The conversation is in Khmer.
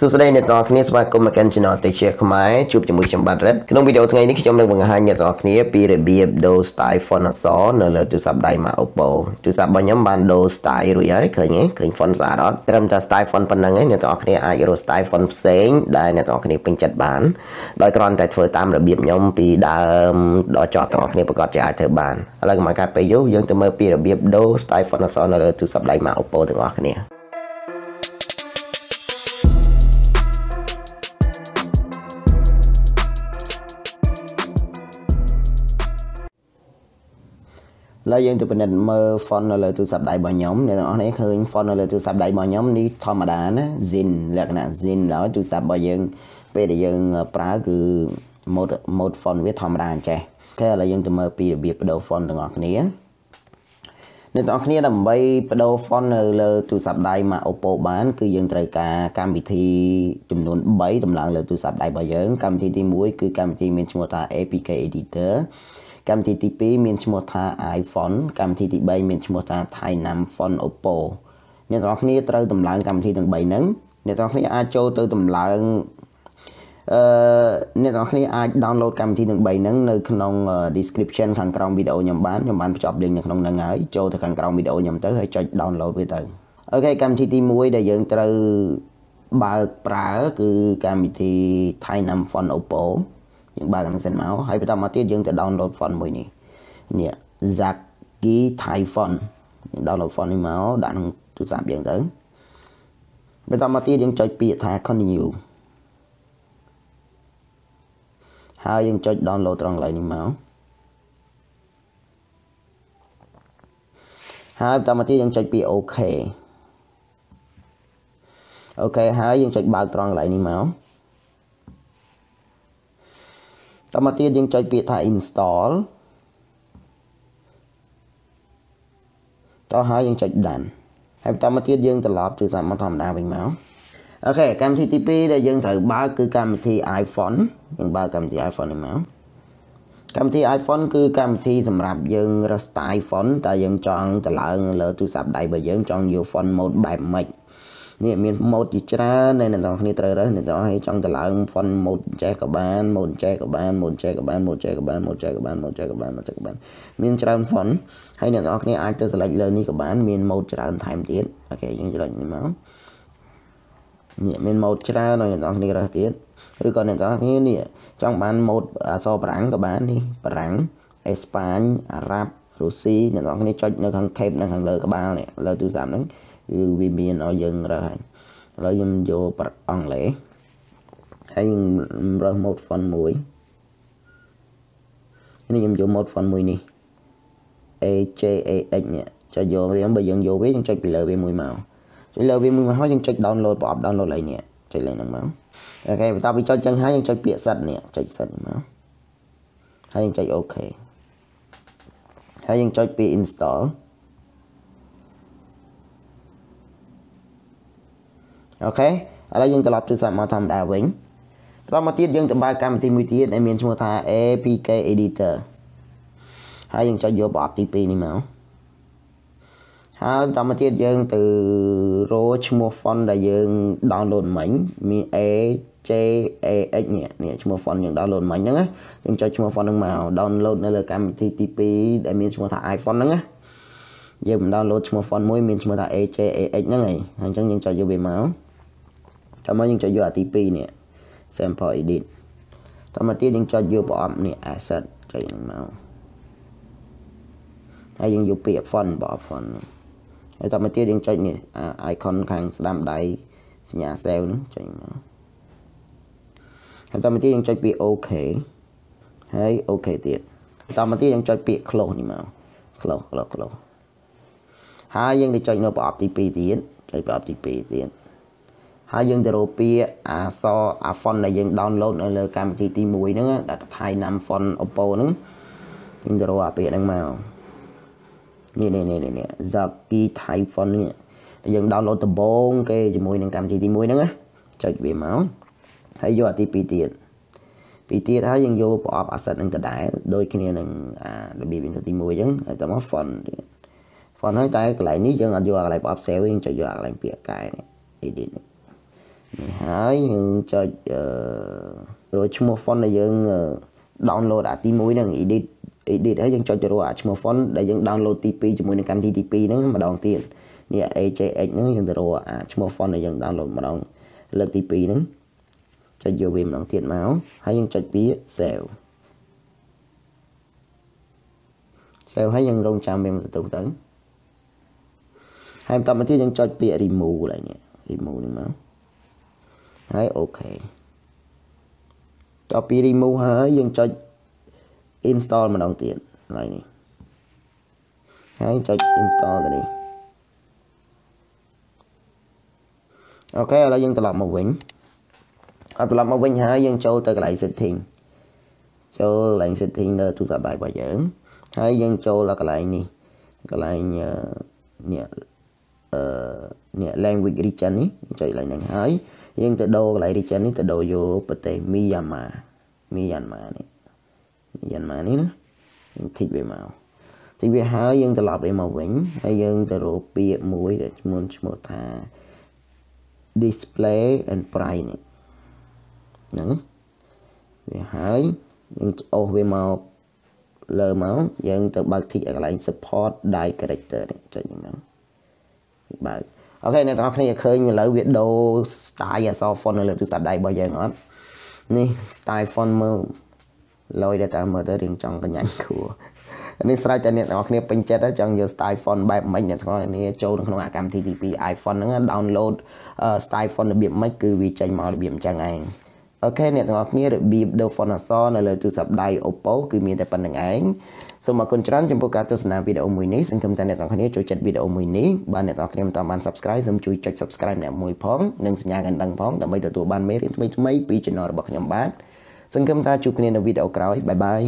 សួស្តីអ្នកទាំងអស់គ្នាស្វាគមន៍មកកាន់ Channel Techshare ខ្មែរជួបជាមួយខ្ញុំបាទរិតក្នុងវីដេអូថ្ងៃនេះខ្ញុំនឹងបង្ហាញអ្នកទាំងអស់គ្នាពីរបៀបដូរ style font អក្សរនៅលើទូរស័ព្ទដៃមក Oppo ទូរស័ព្ទរបស់ខ្ញុំបានដូរ style រួចហើយឃើញទេឃើញ font ស្អាតអត់ត្រឹមតែ style font ប៉ុណ្្នឹងឯងអ្នកទាំងអស់គ្នាអាចរក style font ផ្សេងដែលអ្នកទាំងអស់គ្នាពេញចិត្តបានដោយគ្រាន់តែធ្វើតាមរបៀបខ្ញុំពីដើមដល់ចប់ទាំងអស់គ្នាប្រកាសជាអាចធ្វើបានឥឡូវកុំឲ្យកាត់ពេលយូរយើងទៅមើលពីរបៀបដូរ style font អក្សរនៅលើទូរស័ព្ទដៃមក Oppo ទាំងអស់គ្នា ឡើយយើងទៅពិនិត្យមើល font នៅលើទូរស័ព្ទដៃរបស់ខ្ញុំអ្នកទាំងអស់នេះឃើញ font នៅលើទូរស័ព្ទដៃរបស់ខ្ញុំនេះធម្មតាណា Zin លក្ខណៈ Zin ដល់ទូរស័ព្ទរបស់យើងពេលដែលយើងប្រើគឺ mode mode font វាធម្មតាអញ្ចេះអូខេឥឡូវយើងទៅមើលពីរបៀបបដូរ font ទាំងអស់គ្នាអ្នកទាំងអស់គ្នាដើម្បីបដូរ font នៅលើទូរស័ព្ទដៃមក Oppo បាន គឺយើងត្រូវការកម្មវិធីចំនួន3តម្លើងលើទូរស័ព្ទដៃរបស់យើងកម្មវិធីទី1គឺកម្មវិធីមានឈ្មោះថា APK Editor កម្មវិធីទី2មានឈ្មោះថា iPhone កម្មវិធីទី3មានឈ្មោះថា Thainam Phone Oppo អ្នកទាំងអស់គ្នាត្រូវតម្លើងកម្មវិធីទាំង3ហ្នឹងអ្នកទាំងអស់គ្នាអាចចូលទៅតម្លើងអឺអ្នកទាំងអស់គ្នាអាច download កម្មវិធីទាំង3ហ្នឹងនៅក្នុង description ខាងក្រោមវីដេអូខ្ញុំបានខ្ញុំបានបញ្ចប់ link នៅក្នុងហ្នឹងហើយចូលទៅខាងក្រោមវីដេអូខ្ញុំទៅហើយចុច download វាទៅអូខេកម្មវិធីទី1ដែលយើងត្រូវបើកប្រើគឺកម្មវិធី Thainam Phone Oppo យើងបើកអានេះសិនមកហើយបន្តមកទៀតយើងទៅ download font មួយនេះនេះ Zaki Thai font យើង download font នេះមកដាក់ក្នុងទូរស័ព្ទយើងទៅបន្តមកទៀតយើងចុចពាក្យថា continue ហើយយើងចុច download ត្រង់កន្លែងនេះមកហើយបន្តមកទៀតយើងចុចពាក្យ OK អូខេហើយយើងចុចបើកត្រង់កន្លែងនេះមក តមកទៀតយើងចុចពាក្យថា install តោះហើយយើងចុច done ហើយបន្តមកទៀតយើងត្រឡប់ទូរស័ព្ទមកធម្មតាវិញមកអូខេកម្មវិធីទី2ដែលយើងត្រូវបើកគឺកម្មវិធី iPhone យើងបើកកម្មវិធី iPhone នេះមកកម្មវិធី iPhone គឺកម្មវិធីសម្រាប់យើងរើស style iPhone តែយើងចង់តម្លើងលើទូរស័ព្ទដៃរបស់យើងចង់យក font mode បែបម៉េច នេះមានម៉ូដជាច្រើនដែលអ្នកនរគ្នាត្រូវរើសអ្នកនរគ្នាចង់ទៅឡើង font ម៉ូដចេះក៏បានម៉ូដចេះក៏បានម៉ូដចេះក៏បានម៉ូដចេះក៏បានម៉ូដចេះក៏បានម៉ូដចេះក៏បានម៉ូដចេះក៏បានមានច្រើន font ហើយអ្នកនរគ្នាអាចទៅ select លើនេះក៏បានមានម៉ូដច្រើនថែមទៀតអូខេយើងចុចនេះមកនេះមានម៉ូដច្រើនហើយអ្នកនរគ្នារើសទៀតឬក៏អ្នកនរគ្នានេះចង់បានម៉ូដអក្សរបារាំងក៏បាននេះបារាំងអេស្ប៉ាញអារ៉ាប់រុស្ស៊ីអ្នកនរគ្នាចុចនៅខាង tab នៅខាងលើក្បាលនេះលើទូរស័ព្ទហ្នឹង គឺវាមានឲ្យយើងរើសហើយឥឡូវខ្ញុំយកអង់គ្លេសហើយខ្ញុំរើស mode font មួយនេះខ្ញុំយក mode font មួយនេះ AJAX នេះចុចយកវាបើយើងយកវាយើងចុចពីលើវាមួយមកចុចលើវាមួយមកហើយយើងចុច download ប្រអប់ download ឡើយនេះចុចលេងហ្នឹងមកអូខេបន្ទាប់ពីចុចចឹងហើយយើងចុចពាក្យសិតនេះចុចសិតមកហើយយើងចុច OK ហើយយើងចុចពី install អូខេឥឡូវយើងត្រឡប់ទូរស័ព្ទមកធម្មតាវិញបន្តមកទៀតយើងទៅបើកកម្មវិធីមួយទៀតដែលមានឈ្មោះថា APK Editor ហើយយើងចុចយកប្រអប់ទី2នេះមកហើយបន្តមកទៀតយើងទៅរកឈ្មោះ font ដែលយើង download មិញមាន A J A X នេះនេះឈ្មោះ font យើង download មិញហ្នឹងណាយើងចុចឈ្មោះ font ហ្នឹងមក download នៅលើកម្មវិធីទី2ដែលមានឈ្មោះថា iPhone ហ្នឹងណាយើងមិន download ឈ្មោះ font មួយមានឈ្មោះថា AJAX ហ្នឹងហើយអញ្ចឹងយើងចុចយកវាមក តមកយើងចុចយកអាទី2នេះ sample edit តមកទៀតយើងចុចយកប្រអប់នេះ asset ចុចនឹងមកហើយយើងយកពាក្យ font ប្រអប់ font ហើយតមកទៀតយើងចុចនេះ icon ខាងស្ដាំដៃសញ្ញា save ហ្នឹងចុចមកហើយតមកទៀតយើងចុចពាក្យ OK ហើយ OK ទៀតតមកទៀតយើងចុចពាក្យ close នេះមក close close close ហើយយើងទៅចុចនៅប្រអប់ទី2ទៀតចុចប្រអប់ទី2ទៀត ហើយយើងទៅរកពាក្យអាសអា font ដែលយើង download នៅលើកម្មវិធីទី1ហ្នឹងដែលថៃណាំ font Oppo ហ្នឹងយើងទៅរកអាពាក្យហ្នឹងមកនេះនេះនេះនេះ Zaki Thai font នេះយើង download ដំបូងគេជាមួយនឹងកម្មវិធីទី1ហ្នឹងណាចុចវាមកហើយយកអាទី2ទៀតពីទៀតហើយយើងយកប្រអប់ asset នឹងដដែលដូចគ្នានឹងអារបៀបទី1អញ្ចឹងហើយតមក font ទៀត font ហើយតែកន្លែងនេះយើងអត់យកកន្លែងប្រអប់ save យើងចុចយកកន្លែងពាក្យកែនេះ edit នេះនេះ ហើយយើងចុចអឺរកឈ្មោះ font ដែលយើង download អាទី1ហ្នឹង edit edit ហើយយើងចុចទៅរកអាឈ្មោះ font ដែលយើង download ទី2ជាមួយនឹងកម្មវិធីទី2ហ្នឹងម្ដងទៀតនេះ AJX ហ្នឹងយើងទៅរកអាឈ្មោះ font ដែលយើង download ម្ដងលើកទី2ហ្នឹងចុចយកវាម្ដងទៀតមកហើយយើងចុចពាក្យ save save ហើយយើងរងចាំវាមួយសន្ទុះទៅហើយបន្តមកទៀតយើងចុចពាក្យ remove ឡើយនេះ remove នេះមក ហើយអូខេតទៅពី remove ហើយយើងចុច install ម្ដងទៀតឡើយនេះហើយចុច install ទៅនេះអូខេឥឡូវយើងត្រឡប់មកវិញអត់ត្រឡប់មកវិញហើយយើងចូលទៅកន្លែង setting ចូលកន្លែង setting នៅទូរស័ព្ទដៃរបស់យើងហើយយើងចូលដល់កន្លែងនេះកន្លែងនេះអឺនេះ language region នេះចុចកន្លែងហ្នឹងហើយ យើងទៅដូរកន្លែង region នេះទៅដូរយកប្រទេស Myanmar Myanmar នេះ Myanmar នេះណាយើងធីកវាមកទីវាហើយយើងត្រឡប់វាមកវិញហើយយើងទៅរកពាក្យមួយដែលឈ្មោះឈ្មោះថា display and price នេះហ្នឹងវាហើយយើងអូសវាមកលើមកយើងទៅបើក tick ឲ្យកន្លែង support die character នេះចុចហ្នឹងបើក អូខេអ្នកទាំងអស់គ្នាឃើញឥឡូវវាដូរ style អក្សរ font នៅលើទូរស័ព្ទដៃរបស់យើងអត់នេះ style font មើលលយតែមើលទៅរៀងចង់កញ្ញាញ់គួរនេះស្រេចតែអ្នកទាំងអស់គ្នាពេញចិត្តចង់យក style font បែបម៉េចអ្នកទាំងអស់គ្នាចូលនៅក្នុងអាកម្មវិធីទី2 iPhone ហ្នឹង download style font របៀបម៉េចគឺវាចេញមករបៀបអញ្ចឹងឯងអូខេអ្នកទាំងអស់គ្នារបៀបដូរ font អក្សរនៅលើទូរស័ព្ទដៃ Oppo គឺមានតែប៉ុណ្្នឹងឯង សូមអរគុណច្រើនចំពោះការទស្សនាវីដេអូមួយនេះសង្ឃឹមថាអ្នកទាំងអស់គ្នាចូលចិត្តវីដេអូមួយនេះបាទអ្នកទាំងអស់គ្នាមិនតាមបាន Subscribe សូមជួយចុច Subscribe អ្នកមួយផងនិងសញ្ញាកណ្ដឹងផងដើម្បីទទួលបានមេរៀនថ្មីៗពី Channel របស់ខ្ញុំបាទសង្ឃឹមថាជួបគ្នានៅវីដេអូក្រោយបាយបាយ